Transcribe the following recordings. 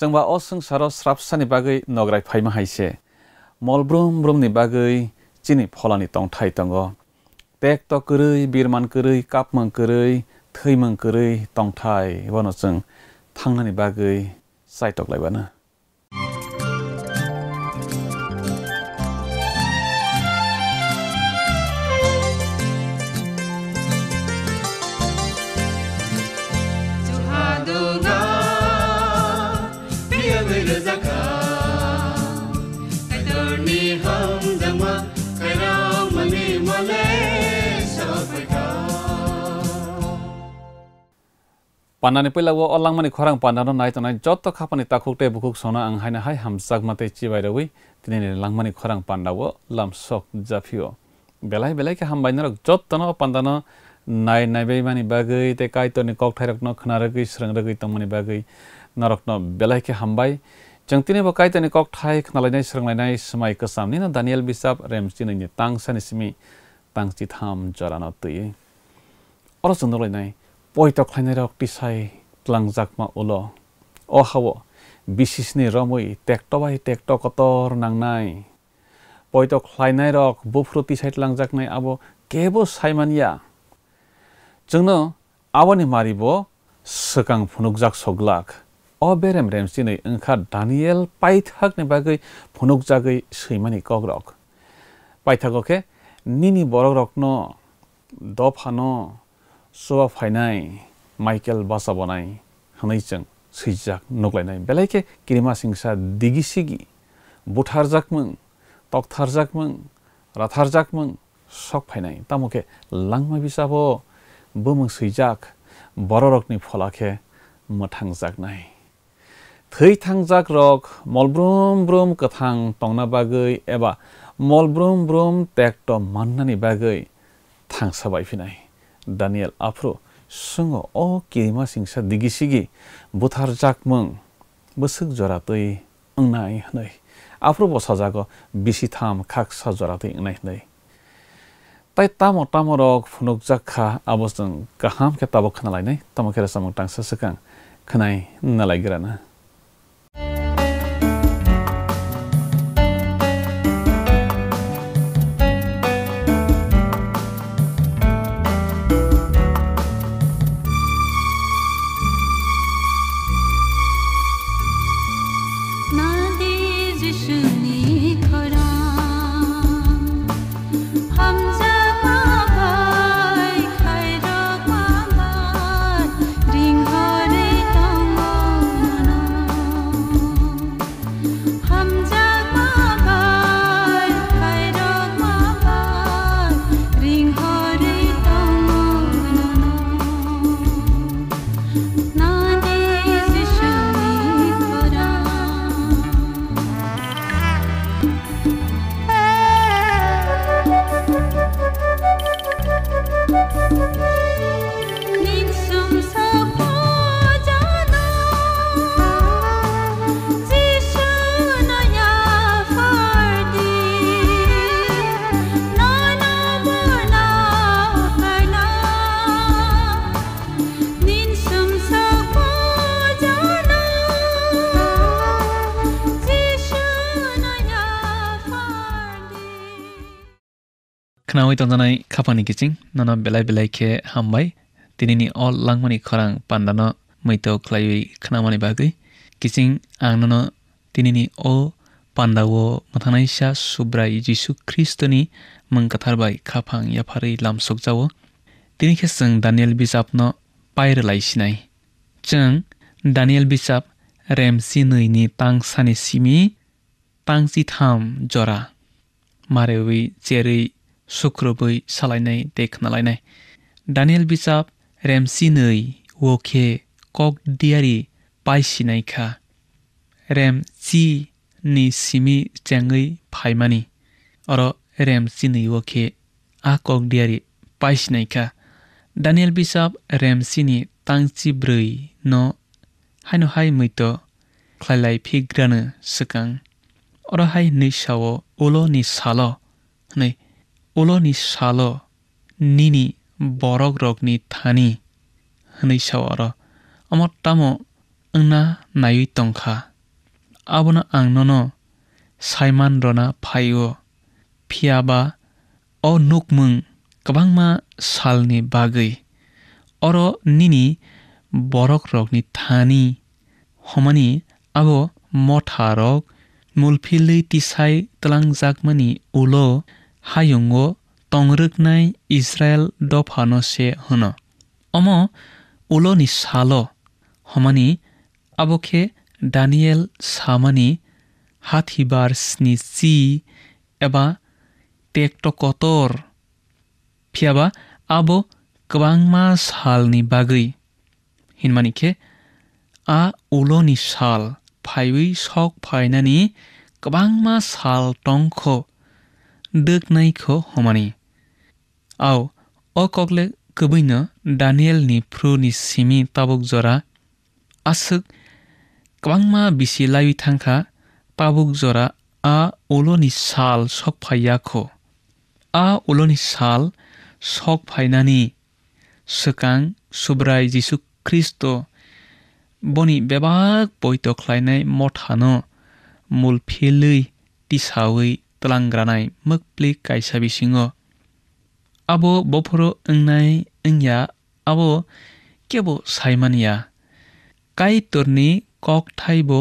जोंबा असंसाराव स्राब सानि बागै नग्राय फाइमा हाइसे मल ब्रम ब्रमनि बागै चिनि फलानि तंथाइ तंग टेक तकरै बिरमान करै कापमं करै थैमं करै तंथाइ बनो जों थांनानि बागै साइटक लायबानो পানানি পইলা ও অলাং মানে খরাং পানানো নাই তো নাই যত খাপানি তাকুকটে বুকুক সোনা আং হাইনা হাই হামসাক মাতে চিবাই রবই তিনি লাংমানি খরাং পান্ডাও লাম সক জাফিও বেলাই বেলাইকে হামবাইনারক যতন পান্দানো নাই নাইবাই মানি বাগৈ তে কাইতনি কক থাইরকন খনারগৈ স্রংরগৈ তমনি বাগৈ নরকন বেলাইকে হামবাই जों तिनैबो कायतानि कक थाय खोनालायनाय सोरांलायनाय समाय गोसामनि ना दानियल बिसाब रेमसिनैनि तांसानिसिमि तांसि थाम जरानो तैयै अर जोंदावलायनाय পইট খনেরক পিছাই প্লাং মা উল অ হাব বিশিস রমই টেক্টবাই টেক্ট কতর নাংনাই পয়টক খাইনাই রক বুফ্রু পিছাই প্লাং জাকনাই আব কেব সাইমানিয়া যন আবনি মারিব সকাং ফুনুক সগলাক অ বেরেম রেমসিনী অংখা দানিয়েল পাইথাক নে ফুনুক জাগৈ সৈমানী কগ্রক পাইথাককে নিনি বড়গ্রক ন দফা ন सवा फायनाय माइकेल बासा बनाय हानायजों सैजाक नग्लायनाय बेलायखे क्रिमा सिंसा दिगिसिगि बुथारजाकमोन राथार राथारजाकमोन सक फायनाय तामुखे लांमा बिसाबो बोमों सैजाक बर' रकनि फलाखे मोथांजाकनाय थै थांजाक रक मलब्रुम ब्रुम कथां टंना बागै एबा मलब्रुम ब्रुम टेक्ट मान्नानि बागै थांसाबायफिनाय आफ्रो आफू सु किम सिंसा दिगिसिगि बुतार बसुक जरातै उू बसा जरातै बिसाम खरातै तै तामा तामा रग फ जाखा अबज जुन गहाम खेतो खाइने तामा खर मसँग khnawi tongjanai khapani kiching nono belai belai khe hambai tinini all langmani khorang pandano muito khlaiwi khnamani bagwi kiching ang nono tinini o pandao mathanaisa subrai jisu kristoni mangkatharbai khaphang yaphari lamsokjao তিনি খেসং Danijel বিসাপন পাইর লাইসিনাই চং Daniel বিসাপ রেমসি নৈনি তাং সানি সিমি তাংসি থাম জরা মারে উই চেরি सुख्रुबै सालायनाय देखनालायनाय दानियल बिजाब रेमसिनै वखे ककदियारि पायसिनायखा रेम सि नि सिमि चेङै फाइमानि अर रेम सिनै वखे आ ककदियारि पायसिनायखा दानिएल बिजाब रेमसिनि तांसि ब्रै न' हायनहाय मैत ख्लायलाय फिग्रानो सिगां अरहाय नैसाव उल' नि साल नै पलनी सानी बरग रगनी हु अम तामाङना नाइट टा अब नङन न समान रना फियवा अनुुकम कबंमा सानी बगै अरग रगनी थानी हिनी अब मग मुलफिलै टिस तलङ जी उल hayungo tongruknai Israel दफानसे se अम उलनि साल हमानि salo homani aboke Daniel samani hathibar sni si eba tektokotor phiaba abo kwangma salni bagui hinmani ke a uloni sal phaiwi sok phainani kwangma sal tongkho दोग नई खो हमानी आओ ओ कगले कबीन दानियल नि फ्रु नि सिमि Tabuk जरा आसुक कबांगमा बिसि लाइ थांखा Pabuk जरा आ ओलो नि साल सक फाइया खो आ ओलो नि साल सक फाइनानी सकां सुब्राय जिसु ख्रिस्ट बनि बेबाग बयतख्लायनाय मथानो मुलफिलै तिसावै telangranae mukpli kaisa bisingo abo boforo engnai engya, abo kebo saimania kai torni kok bo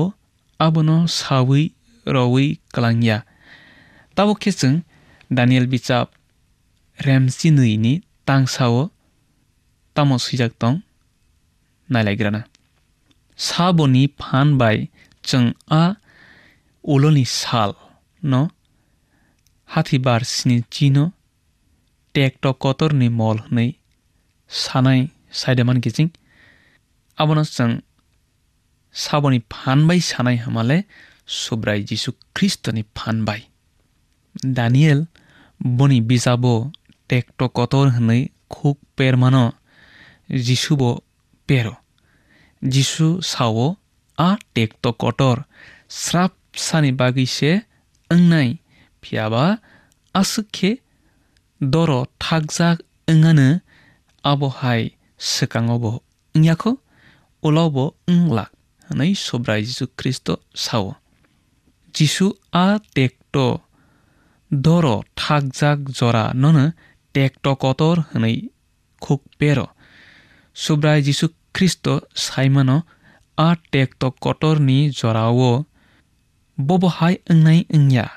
abono sawi rawi kalangya tabo kiseng daniel bichap remsi nui ni tangsao tamo sijak tong nailagrana saboni phan bai chung a uloni sal no हाथी बार सिनि चिनो टेक्टो कतर नि मल नै सानाय साइदमान गिजिं आबनस जों साबनि फानबाय सानाय हमाले सुब्राय जिसु ख्रिस्ट नि फानबाय दानियल बनि बिजाबो टेक्टो कतर हनै खुक पेरमानो जिसुबो पेरो जिसु साओ आ टेक्टो कतर स्राप सानि बागैसे ओंनाय फियाबा आसखे दर थाकजा ओङानो आबहाय सोकाङबो ओंयाखौ उलावबो ओंलाग होनै सब्राय जिसु ख्रिस्ट साव जिसु आ टेक्ट दर थाकजाग जरा नन टेक्ट कतर होनै खुक पेर सुब्राय जिसु ख्रिस्ट साइमन आ टेक्ट कतरनि जराव बबहाय ओंनाय ओंया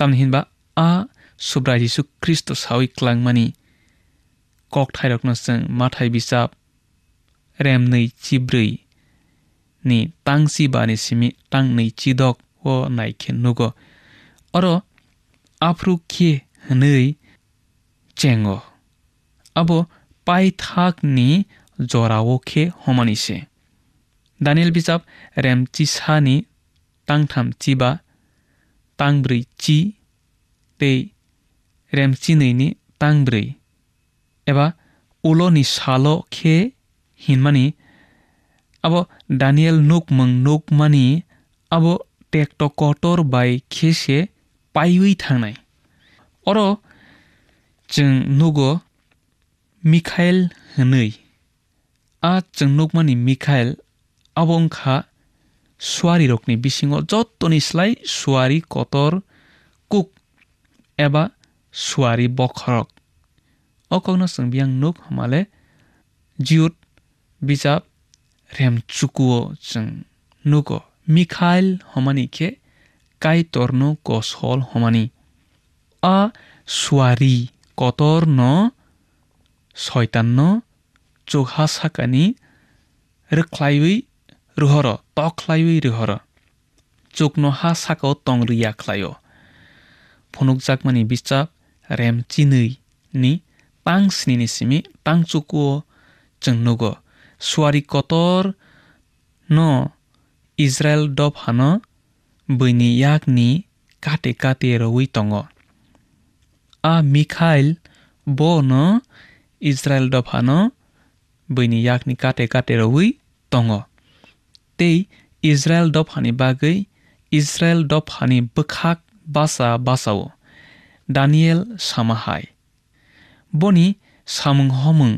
तिनबा आ सब्राजीशु क्रिस्ट स्लङमिनी ककथ थाप रेम नैछि्री नि तछिि बा नि टा नैछिक होइन गग अर आफू खे हुनै चेङ अब पहि जर के हिसे दानल रेम्तिसानी टी बा tangbri chi tei remchinini tangbri एबा उलोनि सालो खे हिनमानि अब दानियल नुक मंग नुक मानि अब टेक्ट कटर बाय खेसे पाइवै थांनाय अरो जों नुगो मिखाइल होनै आ जों नुक मानि मिखाइल अब ओंखा ছোৱাৰী ৰকনী বিচিঙ য'ত তনিচলাই ছোৱাৰী কটৰ কুক এবা ছোৱাৰী বখৰক অকগ্ন চিয়াং নোক সোমালে জিউত বিজাব ৰেমচুকু চিং নোক মিখাইল সমানিখে কাই তৰ্ণ কচল সমানি আ ছোৱাৰী কটৰ ন ছয়তান্ন চৌহা চাকানি ৰখলাইৱী रुहर तख्लाय रुहर चुकन हा सङ्ख फि विजा रेमचि पङस् टुक जु सुवारी कतर न इज्राइल काटे न तङ आ मिखाइल ब न इज्राइल डफा न बैनी काटे काटे काटेर तङ তেই ইজৰাইল দপ হানি বাগৈ ইজৰাইল দপ হানি বখাক বাছা বাছাও দানিয়েল চামাহাই বনি চামুং হমুং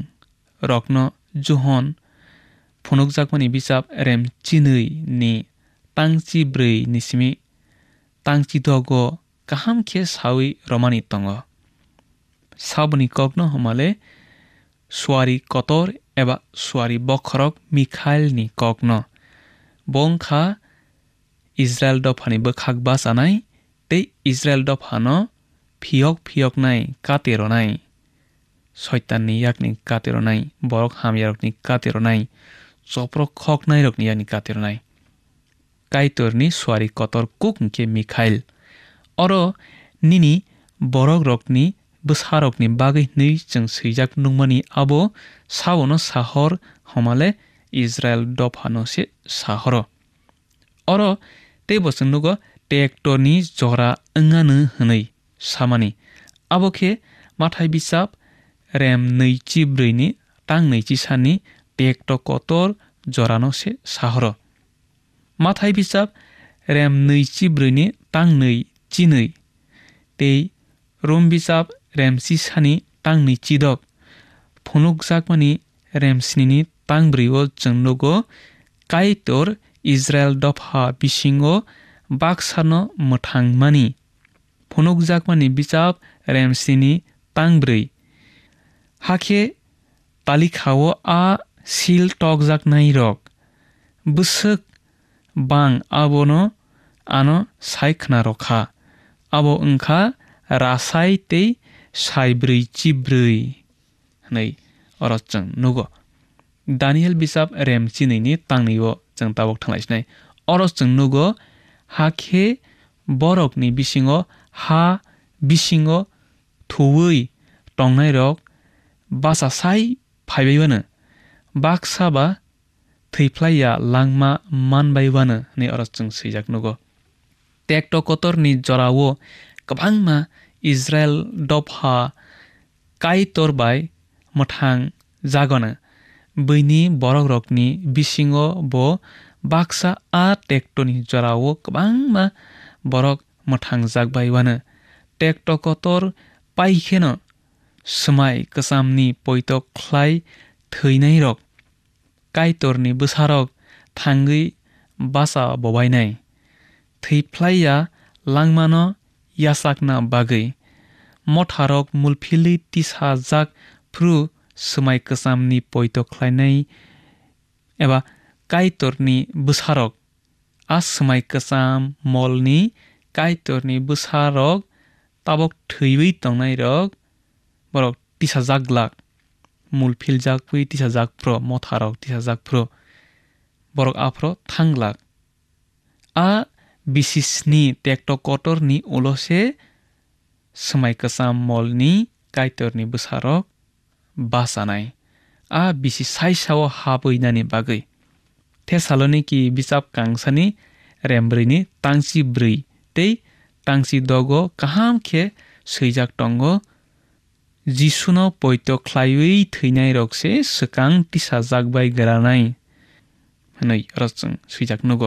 ৰগ্ন জুহন ফনুকজাকমণি বিচাপ ৰেম চিনৈ নি টাংচি ব্ৰৈ নিচিমি টাংচি দগ কাহাম খে চাৱৈ ৰমানী টঙ চাবনি কগ্ন সমালে ছোৱাৰী কটৰ এবা ছোৱাৰী বখৰক মিখাইল নি কগ্ন बं खा इज्राइल दफानि बोखागबा जानाय ते इज्राइल दफान फियक फियकनाय काटेरनाय सयताननि याकनि काटेरनाय बरक हामियारकनि काटेरनाय चप्रखकनाय रकनि यानि काटेरनाय কাইটৰ নি ছোৱাৰী কটৰ কুক কে মিখাইল আৰু নিনি বৰক ৰগনি বুচাৰকনি বাগৈ নি যং সৈজাক নুমানি আব চাবন চাহৰ সমালে 이스라엘 돕하노시 사허로. 어로 때버슨 누거 떼액도니 저라 응하는 흔의 사마니 아버케 마타이 비삽 램 네이치 브레니 땅 네이치 사니 떼액도 거tor জরানোসে সাহর মাথায় বিসাব রেম নৈ চিব্রৈনি তাং নৈ চিনৈ তেই রোম বিসাব রেম সিসানি তাং নৈ চিদব ফনুক জাকমানি রেম স্নিনি bangbrio chwng nugo kaitor Israel dopha bisingo baksano mwthangmani. Phunukjakmani bichap Ramsini pangbrui. Hake palikhao a sil tokjak nai rok. busuk bang abono ano saikhna rokha. Abo wngkha rasai tei saibrui chibrui. Nei orochang nugo. Daniel Bishop Rem Chinini tangnigo जों tabok थांलायसिनाय अरस जों नुगो हाखे बरकनि बिसिङाव हा बिसिङाव थौयै टंनाय rock बासा साय फायबायबानो बाक्साबा थैफ्लाया लांमा मानबायबानो नै अरस जों सैजाक नुगो टेक्टकतरनि जरावो गोबांमा Israel दफा काइतरबाय मथां जागोनो बैनि बरग रकनि बिसिङाव बो बाक्सा आ टेक्ट'नि जरावो गोबां बरग मठाङ मोथांजागबायबानो टेक्ट'कतर पाइखेनो सोमाय गोसामनि पयटक ख्लाय थैनाय रक कायतरनि बुसारक थाङै बासा बबायनाय थैफ्लाया लांमानो यासाकना बागै मथारक मुलफिलि तिसा जाक फ्रु sumai kesamni poito khlainai eba kaitorni busarok as sumai kesam molni kaitorni busarok tabok thüiwi tongnai rok borok tisa jaglak mulphil jakpui tisa jakpro motharok tisa jakpro borok afro thanglak a bisisni tekto kotorni ulose sumai kesam molni बासानाय आ बिसि साइसाव हाबैनानि बागै थेसालनिकि बिसाब कांसानि रेमब्रैनि तांसि ब्रै तै तांसि दग काहाम खे सैजाक tongue जिसुन पैत्यख्लायै थैनाय रक्से सोकां टिसा जागबाय गरानाय होनै रसजों सैजाक नग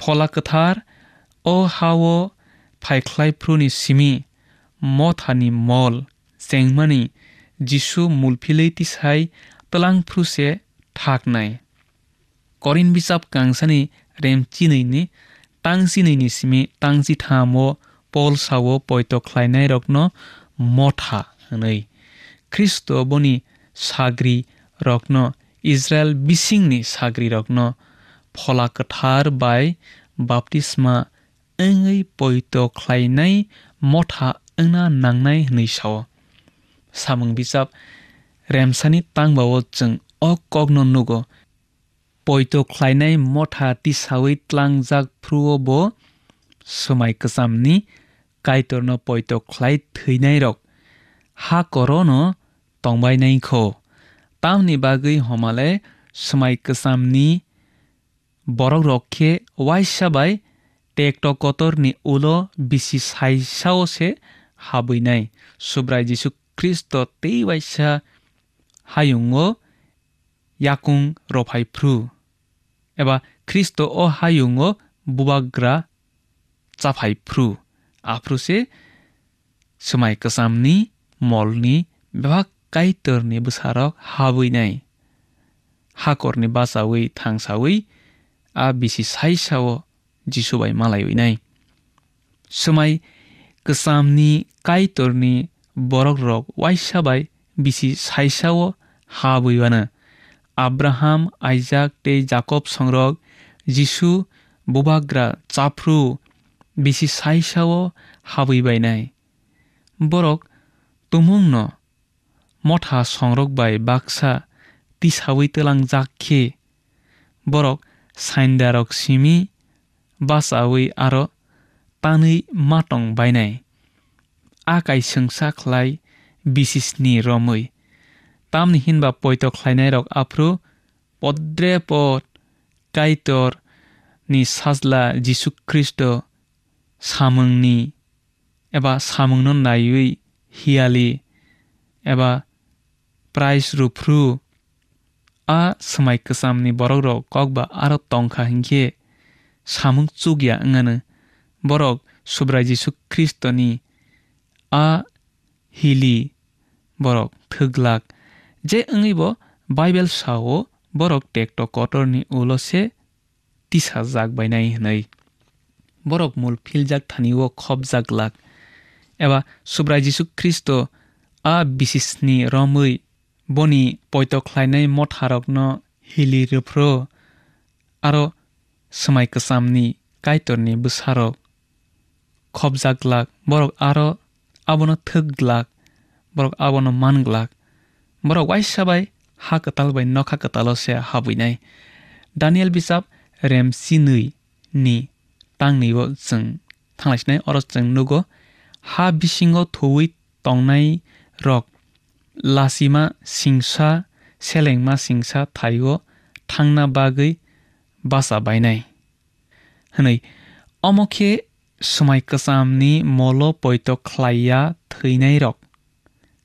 फला कथार अ हाव फायख्लायफ्रुनि सिमि मथानि मल सेंमानि যিশু মুলফিলেই তিসাই তলাংফ্রুসে থাকনাই করিন বিসাব কাংসানি রেম চিনৈনি তাংচিনৈনি সিমি তাংচি থামো পল সাও পয়ত খ্লাইনাই রকন মঠা হনৈ খ্রিস্ট বনি সাগ্রি রকন ইসরায়েল বিসিংনি সাগ্রি রকন ফলা কথার বাই বাপটিসমা ওই পয়ত খ্লাইনাই মঠা ওনা নাংনাই হনৈ সাও samung bisap remsani tangbao chung ok kogno nugo poito khlainai motha tisawi tlangjak phruo bo sumai kasamni kaitorno poito khlai theinai rok ha korono tongbai nai kho tamni bagui homale sumai kasamni borok rokkhe waisabai টেকটকতর নি উলো BC সাইসাও সে হাবই নাই সুব্রাই যিশু 그리스도 때이와이샤 하용어 야궁 로파이프루 에바 그리스도 어 하용어 무바그라 짜파이프루 앞으로세 스마이크 삼니 몰니 벽 काइतरनि बसारक हाबैनाय हाकरनि बासावै थांसावै आ बिसि साइसाव जिसुबाय मालायैनाय समाय गोसामनि বৰক ৰক ৱাইছা by বিচি চাইছাও হা বৈৱানে Abraham Isaac তে জাকব সংৰগ যীশু বুবাগ্ৰা চাফ্ৰু বিচি চাইছাও হাবৈবাই নাই বৰক তুমুং ন মঠা সংৰগ বাই বাক্সা তিচাৱৈ তেলাং জাকে বৰক চাইণ্ডাৰক চিমি বাছাৱৈ আৰু তানৈ মাটং বাইনাই আকাই সংসা খ্লাই বিশিসনি রমই তামনি হিনবা পৈত খ্লাইনাই রক আফ্রু পদ্রে পদ কাইতর नि साज्ला जिसु ख्रिस्ट सामोंनि एबा सामोंनो नायै हियालि एबा प्राइस रुफ्रु आ समाय कोसामनि बरक रक ककबा आरो टंखा हिंखे सामों चुगिया ओंगानो बरक सुब्रा जिसु ख्रिस्टनि আহিলি বৰক থগলাক জে অঙিব বাইবেল চাও বৰক টেক্ট কটৰনি নি তিছা জাক বাইনাই হেনাই বৰক মূল জাগ থানিও খব জাগলাক এবা সুব্ৰাই যীশুখ্ৰীষ্ট আ বিশিষ্ণি ৰমৈ বনি পৈতকলাইনাই মঠাৰক ন হিলি ৰফ্ৰ আৰু সোমাই কচামনি কাইটৰনি বুচাৰক খব জাগলাক abono thuk glak borok abono man glak borok waisa bai ha katal bai nokha katalo se habinai daniel bisap rem sinui ni tangni bo jeng thanglaisinai oros jeng nugo ha bisingo thoi tongnai rok lasima singsa selengma singsa thaigo thangna bagui basa bainai hनै অমুখে sumaikkasamni molo poito khlaiya theinai rok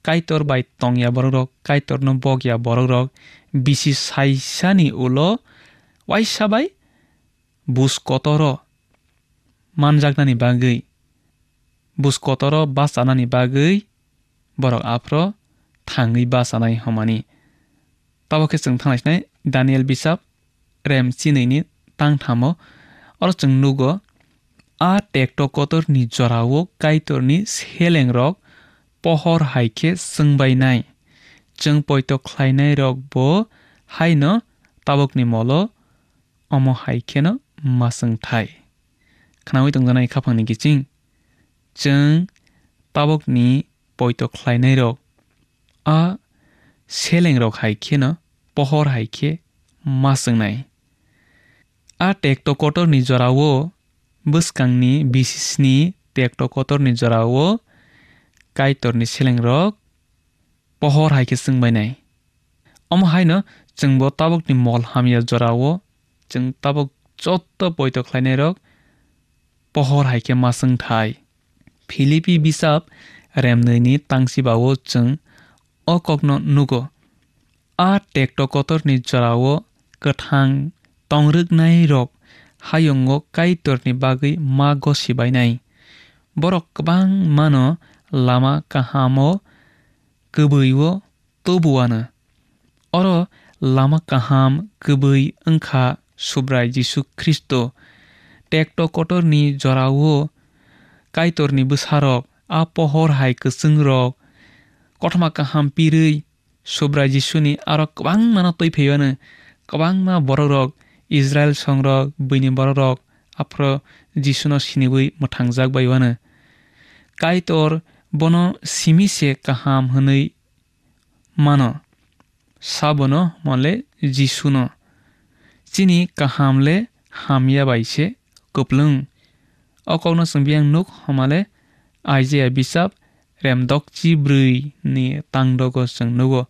kaitor bai tongya borok rok kaitor no bogya borok rok bisi saisani ulo waisa bai bus kotoro manjaknani bagui bus kotoro basanani bagui borok apro thangui basanai homani tabokhe chung thangnai daniel bisap rem chinaini tang thamo oro chung nugo 아 tek kotor ni jorao kaitor ni seleng rok pohor hai khe sengbai nai. Jeng poito khlainai rok bo hai no tabok ni molo omo hai khe no maseng thai. Khanawi tongjanai khapang ni kiching. Jeng tabok ni poito khlainai rok a seleng rok hai khe no pohor hai khe maseng nai. 아 tek to kotor ni jorao बोसकांनि बिसिसनि टेक्टकतरनि जराव कायतरनि सेलेंरक पहर हायखे सोंबायनाय अम हायन जोंबो ताबकनि मल हामिया जराव जों ताबक जत्त बैदखलायनाय rock पहर हायखे मासों थाय फिलिपि बिसाब रेमनैनि तांसिबाव जों अकग्न नुगो आ टेक्टकतरनि जराव गोथां तंग्रिगनाय रक hayungo kaitorni bagui mago sibainai. Borok kabang mano lama kahamo kubuiwo tobuana. Oro lama kaham kubui angkha subrai jisu kristo. Tekto kotorni jorawo kaitorni besarok apohor hai kesengrok. Kotma kaham pirui subrai jisuni arok kabang mano toipeyana. Kabang ma bororok Israel संग्रह बैनि बारक आफ्र जिसुन सिनिबै मोथांजाग बायवानो कायतर बन सिमिसे काहाम होनै मान साबन मले जिसुन चिनि काहामले हामिया बायसे गोबलों अकावनो सोंबियां नुक हमाले आइजेया बिसाब रेमदकचि ब्रैनि तांदगसजों नुगो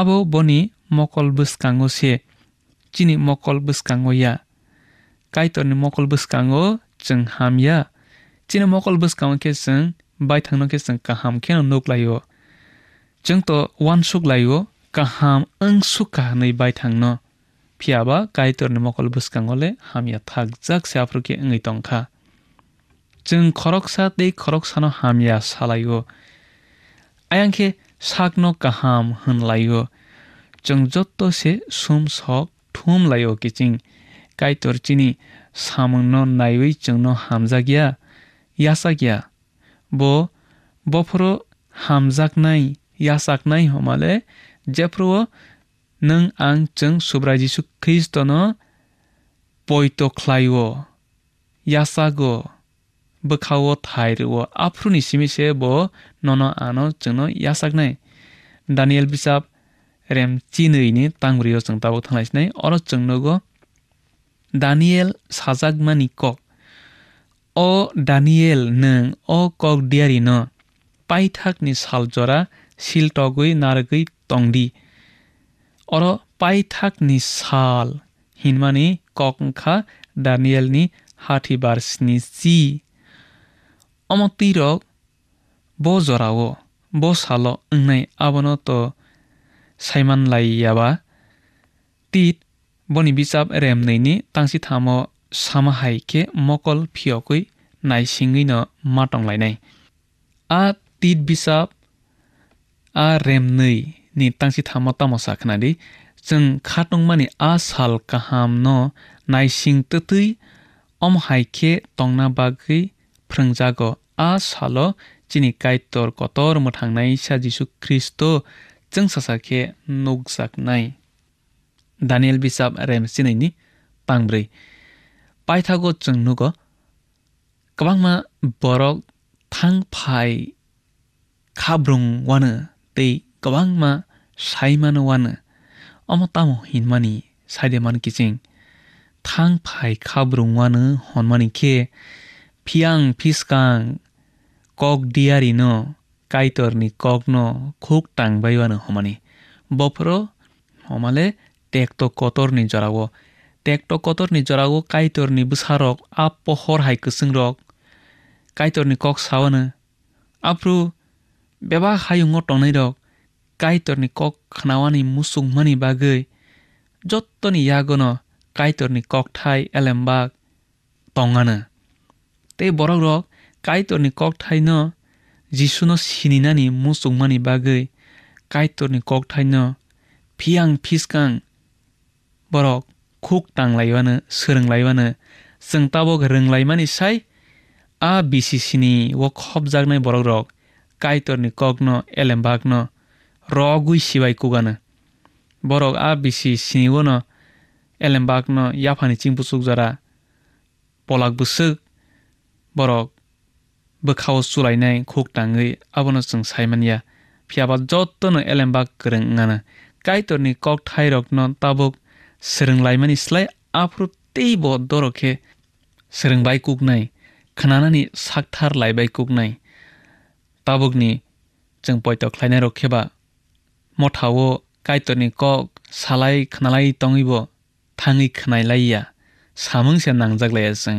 आबौ बनि मकल बोसकाङसे chini mokol bwskango ya. Kaitor ni mokol bwskango chung ham ya. Chini mokol bwskango ke chung bai thangno ke chung ka ke no nuk layo. Chung to wan suk layo kaham ang suka nei bai thangno. Piaba kaitor ni mokol bwskango le ham ya thak jak safru ke ngai tongkha. Chung khorok sa dei khorok sa no ham ya salayo. Ayang ke sakno kaham hun layo. Chung jotto se sum sok थुमलायो किचिं कायतरचिनि सामोन नायै चोंनो हामजा गिया यासा गिया बो बफ्रो हामजाखनाय यासाखनाय हमाले जेफ्रो नों आं चों सुब्राजिसु Christian पयतख्लायो यासागो बखाव thyro आफ्रुनि सिमिसे बो नन आन चोंनो यासाखनाय दानियल बिसाब rem chinui ni tangrio chang tabuk thanglai sinai oro chang nogo daniel sajagmani kok o daniel nang o kok diari no paithak ni sal jora sil togui nargui tongdi oro paithak ni sal hinmani kok kha daniel ni hati bar sni si অমতিরক ব জরাও ব সাল নাই আবনত साइमान लाइयाबा tit boni bisap remnei ni tangsi thamo sama hai ke mokol phiokui nai singui no matong lainai a tit bisap a remnei ni tangsi thamo tamosa khnadi chung khatungmani a sal kaham no nai sing tui om hai ke tongna bagui phrangjago a salo chini kaitor kotor muthang nai sa jisu kristo जोंसासाखे नौगसाकनाय Daniel बिसाब रेमसिनैनि पांब्रै पाइथागो जोंनुगो गोबांमा बरक थां फाइ खाब्रुं वानो दै गोबांमा साइमान वानो अमतामो हिनमानि साइदेमान किचिं थां फाइ खाब्रुं वानो हनमानि खे फियां फिसकां कक दियारि न' কাইটৰ নি নিকগ্ন খুক টাংবাইৱা নহমানি বফৰ সমালে টেক্ট কটৰ নিজৰাব টেক্ট কটৰ নিজৰাব কাইটৰ নি নিবুচাৰক আপ পহৰ হাইকচিংৰক কাইটৰ নি কক চাৱনে আপ্ৰু বেবা হায়ুঙ টনৈৰক কাইটৰ নিকক খানাৱানী মুচুংমানী বাগৈ যত্তনি ইয়াগন কাইটৰ কক ঠাই এলেম্বাক টঙানে তে বৰক ৰক কাইটৰ ঠাই ন जिसुनो सिनिनानि मुसुंमानि बागै कायतरनि ककथायनो फियां फिसकां बरक खुक तांलायबानो सोलोंलायबानो जों ताबक रोंलायमानि साय आ बिसिसिनि व खबजागनाय बरक रक कायतरनि ककनो एलेमबागनो रगुइ सिबाय कुगानो बरक आ बिसि सिनिगोनो एलेमबागनो याफानि चिंपुसुक जरा पलाक बुसुक बरक បើខោសុលៃណៃខុកតាំងឯអបនសងសៃម៉ានយ៉ាភៀបចតនអែលមបាក់ក្រឹងងានកាយតនីកកថៃរកណនតាបុកស្រឹងឡៃម៉ានីស្លៃអាព្រុទីបដរខេស្រឹងបៃគុកណៃខណានានីសាក់ថារឡៃបៃគុកណៃតាបុកនីចឹងបុយតខ្លៃណៃរខេបាមកថាវកាយតនីកកសាឡៃខណឡៃតងីបថាងីខណៃឡៃយ៉ាសាមងសៀនណងចាក់ឡៃអសឹង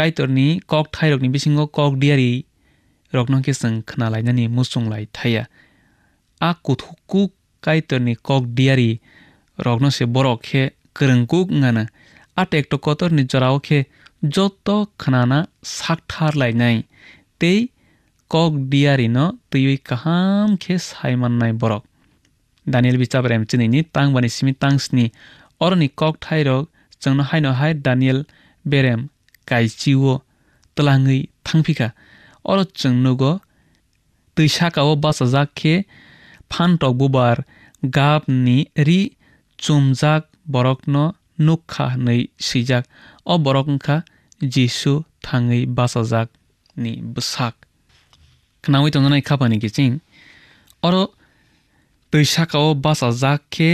कईटर कक थाइरकनि बिसिङाव कक दियारि रकनके जों खोनालायनानै मुसुंलाय थाया आ कुथुकु काइतरनि कक दियारि रकनसे बरक हे गोरोंकुक ngaना आ टेक्टकतरनि जराव खे जत खोनाना साकथारलायनाय तेई কক দিয়ারি ন তুই কাহাম খে সাইমান নাই বরক দানিয়েল বিচাব রেম চিনি তাং বানি সিমি তাংসনি অরনি কক ঠাইরক জং হাইন kaisiwo tlangui thangphika oro chwng nugo twisakao basajak khe phantok bubar gap ni ri chumjak borok no nukha hnwi sijak o borok wngkha jisu thangui basajak ni bwsak khwnawui tongnani khapani kiching oro twisakao basajak khe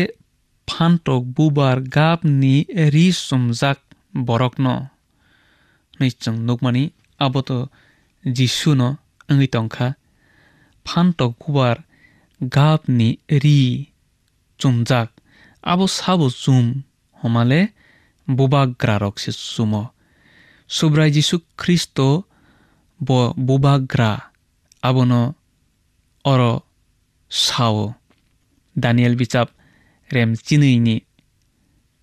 phantok bubar gap ni ri chumjak borok no nai chang nukmani abo to jisu no angi tongkha phan to kubar gap ni ri chumjak abo sabo zum homale bubag grarok se sumo subra jisu kristo bo bubag gra abono oro sao daniel bichap rem chinui ni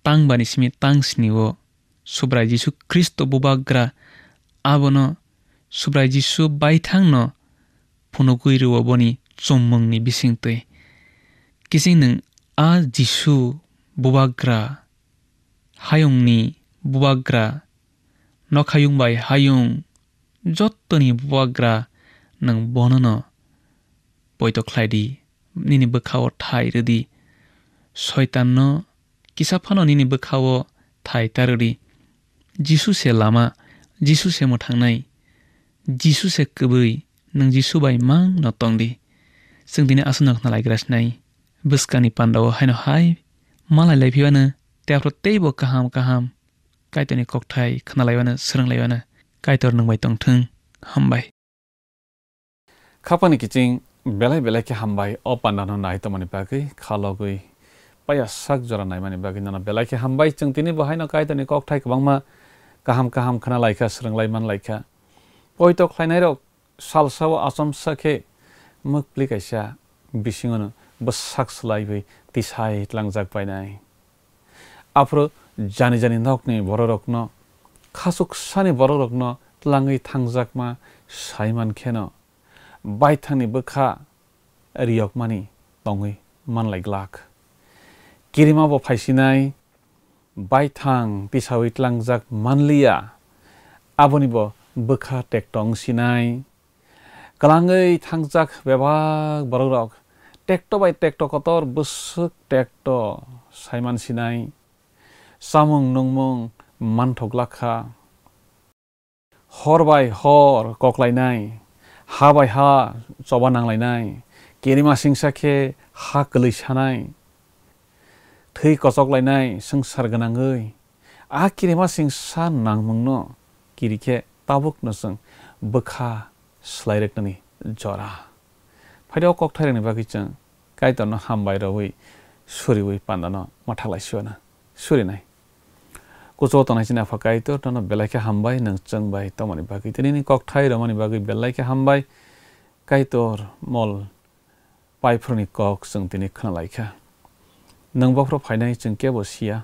tang bani simi tangs ni सुबाइसु Christ Christ अब न सु्रा जिसु बथङङ नुरु अब नि चम्मी वि चिङ नीसु बा हरा न खायुङ बाहु जत्त नि बग्रा न बन न पैटि नि बव ठाइरे सयतन नो किसाफानो नि जिसुसे लामा जिसुसे मोथांनाय जिसुसे कबै नों जिसुबाय मां नतंदि जों दिनै आसनखना लायग्रासिनाय बोसकानि पान्दाव हायनहाय मालाय लायफिबानो त्याप्रत्येबो काहाम काहाम कायतनि ककथाय खोनालायबानो सोरांलायबानो कायतर नोंबाय दंथों हामबाय खापानि किचिं बेलाय बेलायखे हामबाय अपान्दानो नायतमानि बागै खालगै पायासाक जरा नायमानि बागै नाना बेलायखे हामबाय जों दिनै बाहायनो कायतनि ककथाय गोबांमा गाहाम गाहाम का हम खना लाइका सरंगलाई मान लाइका पोइत खलाइनर सालसा व आसम सखे मक्प्लिकैसा बिसिंगन ब सक्स लायबै तिसहाई लंगजाक पाइनाय आपरो जानी जानी नखने बर रक्नो खासुक्स सने बर रक्नो लंगई थांगजाकमा साइमान खेन बय タニ बखा रियोक मानी पङे मन लाइकलाक বাইথাং পিছাউই ত্লাংজাক মানলিয়া আবনিব বখা টেক্টং সিনাই কলাঙ্গই থাংজাক বেবাক বরগরক টেক্ট বাই টেক্ট কতর বসুক টেক্ট সাইমান সিনাই সামং নংমং মানথকলাখা হর বাই হর ককলাইনাই হা বাই হা চবা নাংলাইনাই কেরিমা সিংসাখে হা কলৈসানায় थै कसकलायनाय संसार गोनाङै आ किरेमा सिंसा नांमुंनो किरिखे ताबुकनो जों बोखा स्लायरेकनि जरा फायदाव ककथायरनि बागै जों गायदानो हामबाय रावै सुरिवै पान्दानो माथालायसिवानो सुरिनाय কুচতনাই চিনা ফাঁকাই তো তন বেলাইকে হামবাই নং চংবাই তমানি বাকি তিনি ককঠাই রমানি বাকি বেলাইকে হামবাই কাই তোর মল পাইফোরনি কক চং তিনি খানা লাইখা नों बख्र फाइनाय जों केबो सिया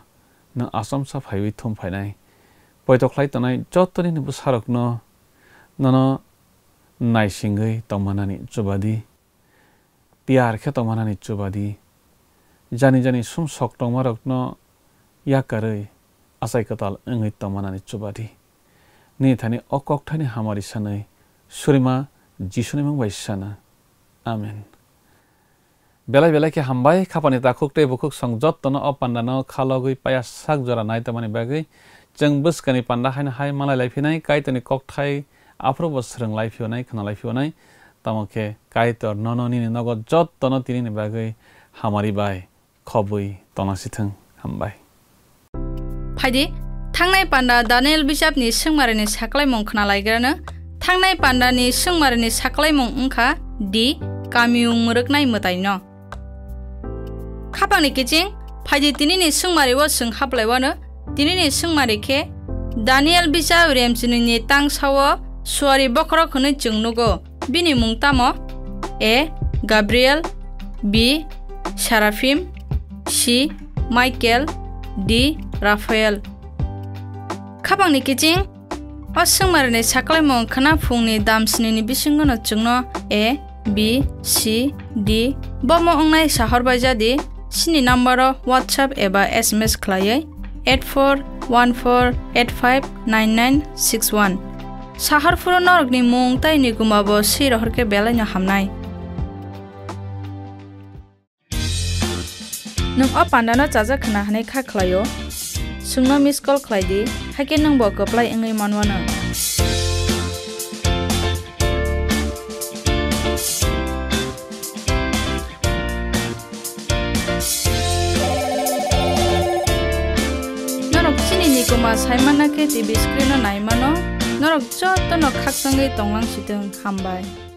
नों आसाम सा फाइवि थुम फाइनाय बैदख्लाय तनाय जतनि नोंबो सारकन नन नायसिङै तमानानि चुबादि पियारखे तमानानि चुबादि जानि जानि सुम सक तमा रकन याकारै आसाय कताल ओङै तमानानि चुबादि नि थानि अकक्थानि हामारि सानै सुरिमा जिसुनि मुं बायसाना आमेन বেলায় বেলায় কি হামবাই খাপানি তাকুকটে বুকুক সংযত্ন অ পান্ডানো খালগুই পায়া শাক জরা নাই তামানি বাগৈ जों बोसगानि पान्दा हायनो हाय मालाय लायफिनाय कायतनि ककथाय आफ्रोब स्रों लायफिनाय खोना लायफिनाय तामके कायतर नननि नगद जत्तन तिनि बागै हामारि बाय खबै तनासिथों हामबाय फायदि थांनाय पान्दा दानेल बिजाबनि सोंमारिनि साख्लायमुं खोना लायग्रानो थांनाय पान्दानि सोंमारिनि साख्लायमुं ओंखा दि गामियुं मोरगनाय मोदायन' খাপানি কেচিং ফাইজি তিনি ও সুংমারিও সংহাবলাইওয়ানো তিনি সুংমারিখে দানিয়াল বিসা রেমচিনি তাং সাও সুয়ারি বখরখনে চুংনুগো বিনি মুংতামো A Gabriel B Seraphim C Michael D Raphael খাবাংনি কিচিং অসংমারনি সাকলাই খানা ফুংনি দামসিনি বিসঙ্গনো চুংন এ বি সি ডি বম অংনাই সাহরবাইজাদি स्नि नम्बर वाट्सएप एबा एसएमएस खालायै 8414859961. Four one four eight five nine nine six one मुं ताइनि गुमाबो सिरहरखे बेलायनो हामनाय नों अ पान्डानो चाजा खाना खा खालायो सुंनो मिस कल खालायदि हाके नों बो गोप्लाय एङै मा सायमानाखे टिभि स्क्रिनाव नायमानो नरक जत्न' खाखसङै दंलांसिदों खामबाय